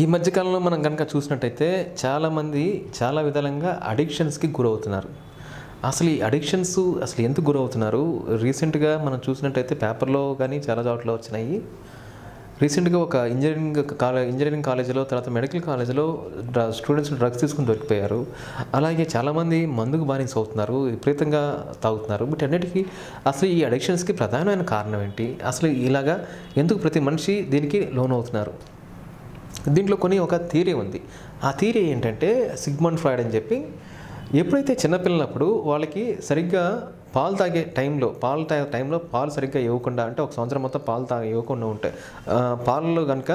ఈ మధ్యకాలంలో మనం కనుక చూసినట్టయితే చాలామంది చాలా విధాలుగా అడిక్షన్స్కి గురవుతున్నారు. అసలు ఈ అడిక్షన్స్ అసలు ఎందుకు గురవుతున్నారు? రీసెంట్గా మనం చూసినట్టయితే పేపర్లో కానీ చాలా చోట్ల వచ్చినాయి. రీసెంట్గా ఒక ఇంజనీరింగ్ కాలేజ్ ఇంజనీరింగ్ కాలేజీలో తర్వాత మెడికల్ కాలేజీలో డ్ర స్టూడెంట్స్ డ్రగ్స్ తీసుకుని దొరికిపోయారు. అలాగే చాలామంది మందుకు బానిస అవుతున్నారు విపరీతంగా తాగుతున్నారు. బట్ అన్నిటికీ అసలు ఈ అడిక్షన్స్కి ప్రధానమైన కారణం ఏంటి? అసలు ఇలాగా ఎందుకు ప్రతి మనిషి దీనికి లోన్ అవుతున్నారు దీంట్లో కొన్ని ఒక థీరీ ఉంది. ఆ థీరీ ఏంటంటే సిగ్మండ్ ఫ్రాయిడ్ అని చెప్పి ఎప్పుడైతే చిన్నపిల్లలప్పుడు వాళ్ళకి సరిగ్గా పాలు తాగే టైంలో పాలు తాగే టైంలో పాలు సరిగ్గా ఇవ్వకుండా అంటే ఒక సంవత్సరం మొత్తం పాలు తాగ ఇవ్వకుండా ఉంటే పాలలో కనుక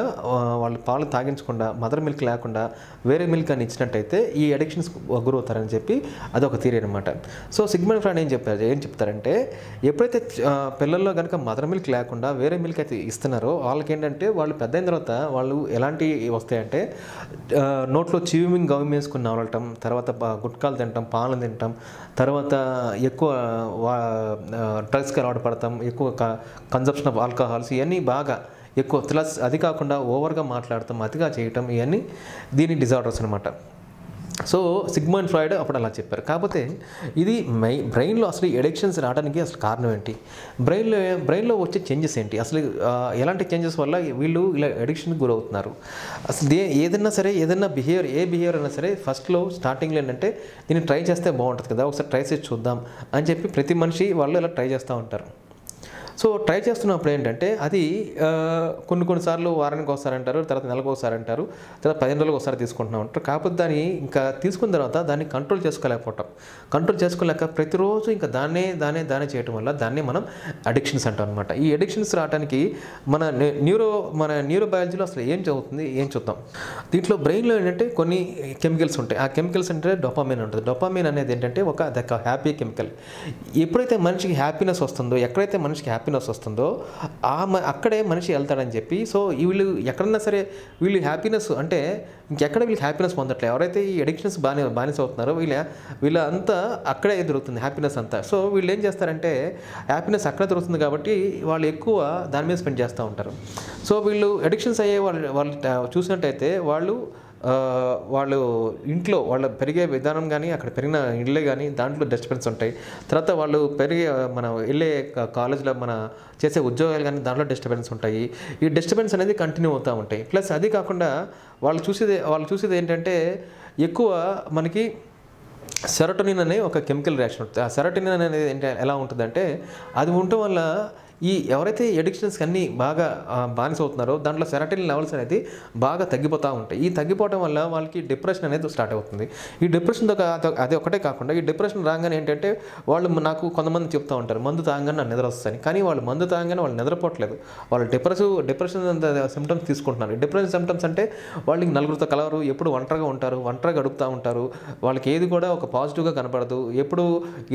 వాళ్ళు పాలు తాగించకుండా మదర్ మిల్క్ లేకుండా వేరే మిల్క్ అని ఇచ్చినట్టయితే ఈ అడిక్షన్స్ గురవుతారని చెప్పి అదొక థీరీ అనమాట సో సిగ్మెంట్ ఫ్రాండ్ ఏం చెప్పారు ఏం చెప్తారంటే ఎప్పుడైతే పిల్లల్లో కనుక మదర్ మిల్క్ లేకుండా వేరే మిల్క్ అయితే ఇస్తున్నారో వాళ్ళకి ఏంటంటే వాళ్ళు పెద్ద అయిన తర్వాత వాళ్ళు ఎలాంటి వస్తాయంటే నోట్లో చీవింగ్ గౌమ్ వేసుకుని నవలటం తర్వాత గుట్కాలు తినటం పాలు తినటం తర్వాత ఎక్కువ డ్రగ్స్కి అలవాటు పడతాం ఎక్కువ కన్జప్షన్ ఆఫ్ ఆల్కహాల్స్ ఇవన్నీ బాగా ఎక్కువ ప్లస్ అది కాకుండా ఓవర్గా మాట్లాడటం అతిగా చేయటం ఇవన్నీ దీని డిజార్డర్స్ అనమాట సో సిగ్మండ్ ఫ్రాయిడ్ అప్పుడు అలా చెప్పారు. కాకపోతే ఇది మై బ్రెయిన్లో అసలు ఎడిక్షన్స్ రావడానికి అసలు కారణం ఏంటి? బ్రెయిన్లో బ్రెయిన్లో వచ్చే చేంజెస్ ఏంటి? అసలు ఎలాంటి చేంజెస్ వల్ల వీళ్ళు ఇలా ఎడిక్షన్కి గురవుతున్నారు? అసలు దే ఏదైనా సరే ఏదైనా బిహేవియర్ ఏ బిహేవియర్ అయినా సరే ఫస్ట్లో స్టార్టింగ్లో ఏంటంటే దీన్ని ట్రై చేస్తే బాగుంటుంది కదా ఒకసారి ట్రై చేసి చూద్దాం అని చెప్పి ప్రతి మనిషి వాళ్ళు ఇలా ట్రై చేస్తూ ఉంటారు. సో ట్రై చేస్తున్నప్పుడు ఏంటంటే అది కొన్ని కొన్నిసార్లు వారానికి ఒకసారి అంటారు తర్వాత నెలకు ఒకసారి అంటారు తర్వాత పదిహేను రోజులకు ఒకసారి తీసుకుంటున్నాం అంటారు. కాకపోతే దాన్ని ఇంకా తీసుకున్న తర్వాత దాన్ని కంట్రోల్ చేసుకోలేకపోవటం. కంట్రోల్ చేసుకోలేక ప్రతిరోజు ఇంకా దాన్నే దాన్నే దానే చేయటం వల్ల దాన్నే మనం అడిక్షన్స్ అంటాం అనమాట ఈ అడిక్షన్స్ రావడానికి మన న్యూరో మన న్యూరో బయాలజీలో అసలు ఏం చదువుతుంది ఏం చూద్దాం. దీంట్లో బ్రెయిన్లో ఏంటంటే కొన్ని కెమికల్స్ ఉంటాయి. ఆ కెమికల్స్ అంటే డొపామిన్ ఉంటుంది. డొపామిన్ అనేది ఏంటంటే ఒక అదొక హ్యాపీ కెమికల్ ఎప్పుడైతే మనిషికి హ్యాపీనెస్ వస్తుందో ఎక్కడైతే మనిషికి హ్యాపీ హ్యాపీనెస్ వస్తుందో ఆ మ- అక్కడే మనిషి వెళ్తాడని చెప్పి సో వీళ్ళు ఎక్కడన్నా సరే వీళ్ళు హ్యాపీనెస్ అంటే ఇంకెక్కడ వీళ్ళకి హ్యాపీనెస్ పొందట్లేదు ఎవరైతే ఈ అడిక్షన్స్ బాని బానిస అవుతున్నారో వీళ్ళ వీళ్ళంతా అక్కడే దొరుకుతుంది హ్యాపీనెస్ అంతా. సో వీళ్ళు ఏం చేస్తారంటే హ్యాపీనెస్ అక్కడ దొరుకుతుంది కాబట్టి వాళ్ళు ఎక్కువ దాని మీద స్పెండ్ చేస్తూ ఉంటారు. సో వీళ్ళు అడిక్షన్స్ అయ్యే వాళ్ళు వాళ్ళు చూసినట్టయితే వాళ్ళు వాళ్ళు ఇంట్లో వాళ్ళ పెరిగే విధానం కానీ అక్కడ పెరిగిన ఇళ్ళే కానీ దాంట్లో డిస్టర్బెన్స్ ఉంటాయి. తర్వాత వాళ్ళు పెరిగే మనం వెళ్ళే కాలేజ్లో మన చేసే ఉద్యోగాలు కానీ దాంట్లో డిస్టర్బెన్స్ ఉంటాయి. ఈ డిస్టర్బెన్స్ అనేది కంటిన్యూ అవుతూ ఉంటాయి. ప్లస్ అది కాకుండా వాళ్ళు చూసేది వాళ్ళు చూసేది ఏంటంటే ఎక్కువ మనకి సెరటోనిన్ అనే ఒక కెమికల్ రియాక్షన్ ఉంటుంది. ఆ సెరటోనిన్ అనేది ఏంటి ఎలా ఉంటుందంటే అది ఉండటం వల్ల ఈ ఎవరైతే ఎడిక్షన్స్కి అన్నీ బాగా బానిస అవుతున్నారో దాంట్లో సెరటిన్ లెవెల్స్ అనేది బాగా తగ్గిపోతూ ఉంటాయి. ఈ తగ్గిపోవడం వల్ల వాళ్ళకి డిప్రెషన్ అనేది స్టార్ట్ అవుతుంది. ఈ డిప్రెషన్తో అది ఒకటే కాకుండా ఈ డిప్రెషన్ రాగానే ఏంటంటే వాళ్ళు నాకు కొంతమంది చెప్తూ ఉంటారు మందు తాగానే నా నిద్ర వస్తాయి కానీ వాళ్ళు మందు తాగానే వాళ్ళు నిద్రపోవట్లేదు. వాళ్ళు డిప్రెసివ్ డిప్రెషన్ సిమ్టమ్స్ తీసుకుంటున్నారు. డిప్రెషన్ సిమ్టమ్స్ అంటే వాళ్ళకి నలుగురితో కలవరు ఎప్పుడు ఒంటరిగా ఉంటారు ఒంటరిగా గడుపుతూ ఉంటారు. వాళ్ళకి ఏది కూడా ఒక పాజిటివ్గా కనపడదు. ఎప్పుడు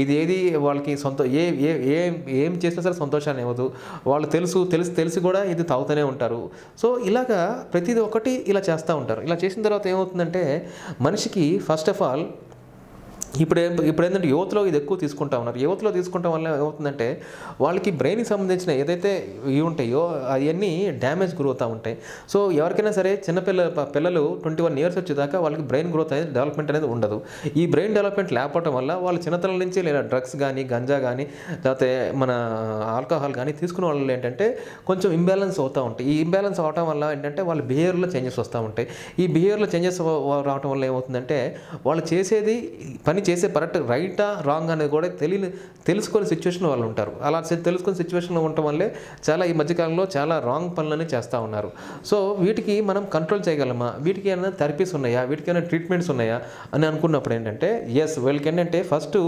ఇది ఏది వాళ్ళకి సొంత ఏ ఏ ఏ ఏం చేసినా సరే సంతోషాన్ని ఇవ్వదు వాళ్ళు తెలుసు తెలిసి తెలిసి కూడా ఇది తాగుతూనే ఉంటారు. సో ఇలాగా ప్రతిదీ ఒకటి ఇలా చేస్తూ ఉంటారు. ఇలా చేసిన తర్వాత ఏమవుతుందంటే మనిషికి ఫస్ట్ ఆఫ్ ఆల్ ఇప్పుడు ఏం- ఇప్పుడు ఏంటంటే యువతలో ఇది ఎక్కువ తీసుకుంటా ఉన్నారు. యువతలో తీసుకుంటాం వల్ల ఏమవుతుందంటే వాళ్ళకి బ్రెయిన్కి సంబంధించిన ఏదైతే ఇవి ఉంటాయో అవన్నీ డ్యామేజ్ గ్రోత్ ఉంటాయి. సో ఎవరికైనా సరే చిన్నపిల్ల పిల్లలు ట్వంటీ వన్ ఇయర్స్ వచ్చేదాకా వాళ్ళకి బ్రెయిన్ గ్రోత్ అనేది డెవలప్మెంట్ అనేది ఉండదు. ఈ బ్రెయిన్ డెవలప్మెంట్ లేకపోవడం వల్ల వాళ్ళు చిన్నతనం నుంచి లేదా డ్రగ్స్ కానీ గంజా కానీ లేకపోతే మన ఆల్కహాల్ కానీ తీసుకున్న వాళ్ళు ఏంటంటే కొంచెం ఇంబ్యాలెన్స్ అవుతూ ఉంటాయి. ఈ ఇంబ్యాలెన్స్ అవటం వల్ల ఏంటంటే వాళ్ళ బిహేవియర్లో చేంజెస్ వస్తూ ఉంటాయి. ఈ బిహేవియర్లో చేంజెస్ రావటం వల్ల ఏమవుతుందంటే వాళ్ళు చేసేది పని చేసే కరెక్ట్ రైటా రాంగ్ అనేది కూడా తెలియని తెలుసుకునే సిచ్యువేషన్ వాళ్ళు ఉంటారు. అలా తెలుసుకునే సిచ్యువేషన్లో ఉండటం వల్లే చాలా ఈ మధ్యకాలంలో చాలా రాంగ్ పనులని చేస్తూ ఉన్నారు. సో వీటికి మనం కంట్రోల్ చేయగలమా? వీటికి ఏమైనా థెరపీస్ ఉన్నాయా? వీటికి ఏమైనా ట్రీట్మెంట్స్ ఉన్నాయా? అని అనుకున్నప్పుడు ఏంటంటే ఎస్ వీళ్ళకి ఏంటంటే ఫస్ట్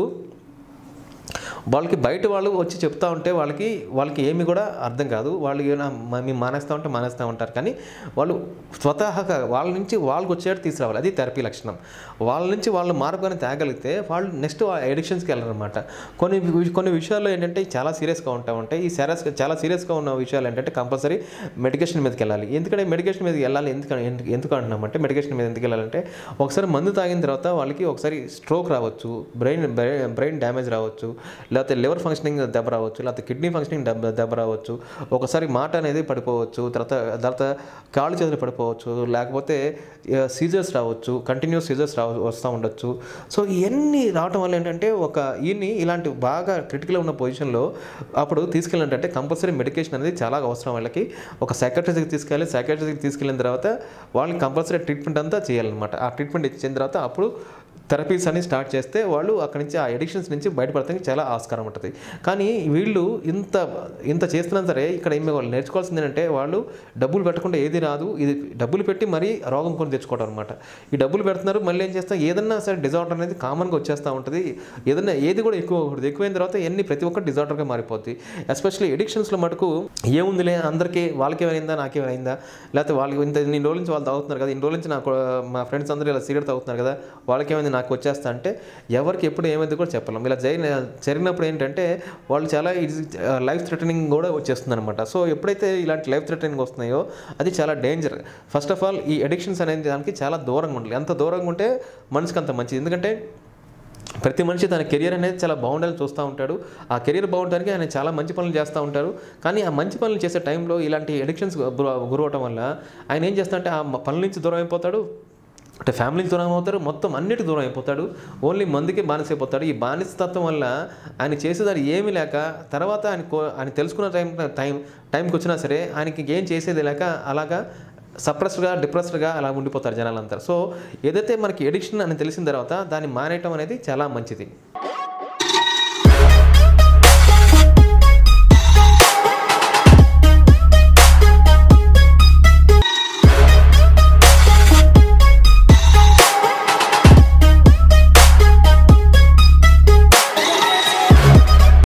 వాళ్ళకి బయట వాళ్ళు వచ్చి చెప్తా ఉంటే వాళ్ళకి వాళ్ళకి ఏమి కూడా అర్థం కాదు. వాళ్ళు ఏమైనా మేము మానేస్తూ ఉంటే మానేస్తూ ఉంటారు. కానీ వాళ్ళు స్వతహాగా వాళ్ళ నుంచి వాళ్ళకి వచ్చేటట్టు తీసుకురావాలి. అది థెరపీ లక్షణం. వాళ్ళ నుంచి వాళ్ళు మార్పుగానే తేగలిగితే వాళ్ళు నెక్స్ట్ ఎడిక్షన్స్కి వెళ్ళారనమాట కొన్ని కొన్ని విషయాల్లో ఏంటంటే చాలా సీరియస్గా ఉంటా ఉంటాయి. ఈ సీరియస్ చాలా సీరియస్గా ఉన్న విషయాలు ఏంటంటే కంపల్సరీ మెడికేషన్ మీదకి వెళ్ళాలి. ఎందుకంటే మెడికేషన్ మీదకి వెళ్ళాలి ఎందుకంటే ఎందుకు- ఎందుకు అంటున్నామంటే మెడికేషన్ మీద ఎందుకు వెళ్ళాలంటే ఒకసారి మందు తాగిన తర్వాత వాళ్ళకి ఒకసారి స్ట్రోక్ రావచ్చు. బ్రెయిన్ బ్రెయిన్ డ్యామేజ్ రావచ్చు. లేకపోతే లివర్ ఫంక్షనింగ్ దెబ్బ రావచ్చు లేకపోతే కిడ్నీ ఫంక్షనింగ్ దెబ్బ దెబ్బ రావచ్చు ఒకసారి మాట అనేది పడిపోవచ్చు తర్వాత తర్వాత కాళ్ళు చేతులు పడిపోవచ్చు లేకపోతే సీజర్స్ రావచ్చు కంటిన్యూస్ సీజర్స్ రా వస్తూ ఉండొచ్చు. సో ఇవన్నీ రావటం వల్ల ఏంటంటే ఒక ఈయన్ని ఇలాంటి బాగా క్రిటికల్ ఉన్న పొజిషన్లో అప్పుడు తీసుకెళ్ళాలంటే కంపల్సరీ మెడికేషన్ అనేది చాలా అవసరం వాళ్ళకి. ఒక సెక్రటరీకి తీసుకెళ్ళి సెక్రటరీకి తీసుకెళ్ళిన తర్వాత వాళ్ళకి కంపల్సరీ ట్రీట్మెంట్ అంతా చేయాలన్నమాట. ఆ ట్రీట్మెంట్ ఇచ్చిన తర్వాత అప్పుడు థెరపీస్ అన్ని స్టార్ట్ చేస్తే వాళ్ళు అక్కడి నుంచి ఆ ఎడిక్షన్స్ నుంచి బయటపడటానికి చాలా ఆస్కారం ఉంటుంది. కానీ వీళ్ళు ఇంత ఇంత చేస్తున్నా సరే ఇక్కడ ఏమి వాళ్ళు నేర్చుకోవాల్సింది ఏంటంటే వాళ్ళు డబ్బులు పెట్టకుండా ఏది రాదు. ఇది డబ్బులు పెట్టి మరీ రోగం కొని తెచ్చుకోవడం అనమాట ఈ డబ్బులు పెడుతున్నారు మళ్ళీ ఏం చేస్తాం ఏదన్నా సరే డిజార్డర్ అనేది కామన్గా వచ్చేస్తూ ఉంటుంది. ఏదన్నా ఏది కూడా ఎక్కువ ఉంటుంది ఎక్కువైన తర్వాత ఎన్ని ప్రతి ఒక్కటి డిజార్డర్గా మారిపోద్ది. ఎస్పెషల్లీ ఎడిక్షన్స్లో మటుకు ఏముందిలే అందరికీ వాళ్ళకి ఏమైందా నాకేమైందా? లేకపోతే వాళ్ళకి ఇంత ఇన్ని రోజుల నుంచి వాళ్ళు తాగుతున్నారు కదా ఇన్ని రోజుల నుంచి నాకు మా ఫ్రెండ్స్ అందరూ ఇలా సిగరెట్ తాగుతున్నారు కదా వాళ్ళకేమైంది? నాకు వచ్చేస్తా అంటే ఎవరికి ఎప్పుడు ఏమైంది కూడా చెప్పలేం. ఇలా జరిగిన జరిగినప్పుడు ఏంటంటే వాళ్ళు చాలా లైఫ్ థ్రెటనింగ్ కూడా వచ్చేస్తుంది అనమాట సో ఎప్పుడైతే ఇలాంటి లైఫ్ థ్రెటనింగ్ వస్తున్నాయో అది చాలా డేంజర్ ఫస్ట్ ఆఫ్ ఆల్ ఈ అడిక్షన్స్ అనేది దానికి చాలా దూరంగా ఉండాలి. ఎంత దూరంగా ఉంటే మనిషికి అంత మంచిది. ఎందుకంటే ప్రతి మనిషి తన కెరియర్ అనేది చాలా బాగుండాలని చూస్తూ ఉంటాడు. ఆ కెరియర్ బాగుండడానికి ఆయన చాలా మంచి పనులు చేస్తూ ఉంటారు. కానీ ఆ మంచి పనులు చేసే టైంలో ఇలాంటి ఎడిక్షన్స్ గురవటం వల్ల ఆయన ఏం చేస్తాడంటే ఆ పనుల నుంచి దూరం అయిపోతాడు. అంటే ఫ్యామిలీకి దూరం అవుతారు మొత్తం అన్నిటి దూరం అయిపోతాడు. ఓన్లీ మందుకే బానిస అయిపోతాడు ఈ బానిసతత్వం వల్ల ఆయన చేసేదాన్ని ఏమీ లేక తర్వాత ఆయన కో- ఆయన తెలుసుకున్న టైం టైం టైంకి వచ్చినా సరే ఆయనకి ఏం చేసేది లేక అలాగా సప్రెస్డ్గా డిప్రెస్డ్గా అలా ఉండిపోతారు జనాలంతా. సో ఏదైతే మనకి ఎడిక్షన్ అని తెలిసిన తర్వాత దాన్ని మానేయటం అనేది చాలా మంచిది.